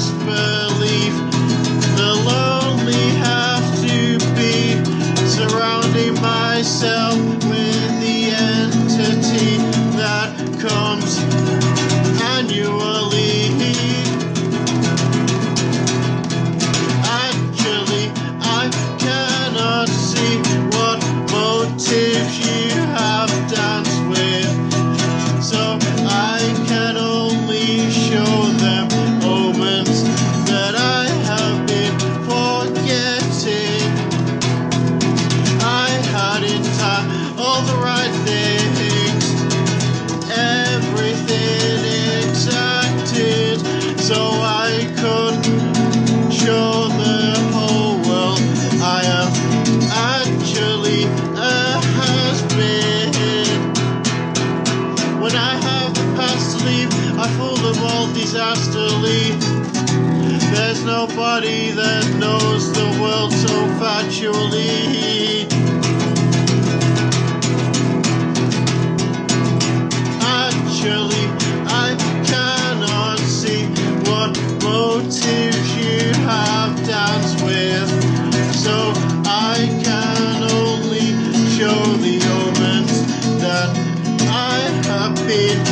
past I fool them all disasterly. There's nobody that knows the world so factually. Actually, I cannot see what motives you have danced with. So I can only show the omens that I have been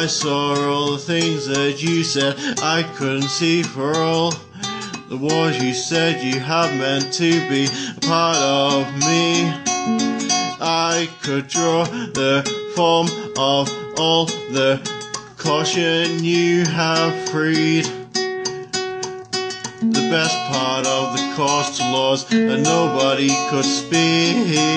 I saw all the things that you said I couldn't see for all the wars you said you have meant to be a part of me. I could draw the form of all the caution you have freed. The best part of the course to laws that nobody could speak.